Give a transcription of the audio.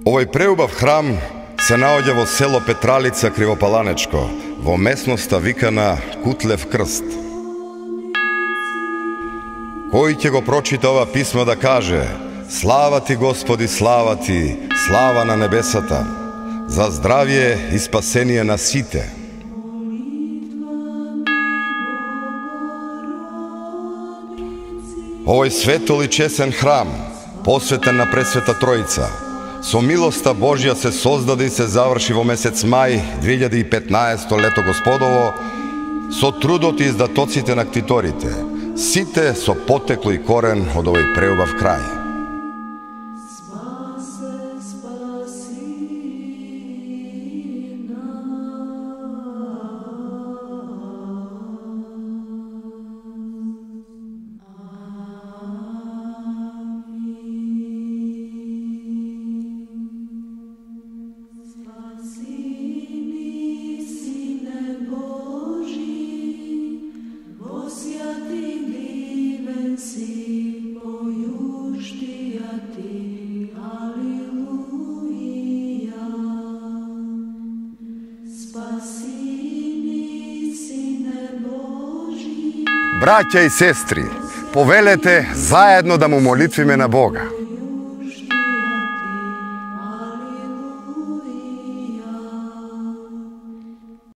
Овој преубав храм се наоѓа во село Петралица Кривопаланечко, во местноста викана Кутлев крст. Кој ќе го прочита ова писмо да каже Слава ти Господи, слава ти, слава на небесата, за здравје и спасение на сите. Овој светол и чесен храм, посветен на Пресвета Троица, со милоста Божја се создаде и се заврши во месец мај 2015 лето Господово, со трудот и издатоците на ктиторите, сите со потекло и корен од овој преубав крај. Браќа и сестри, повелете заедно да му молитвиме на Бога.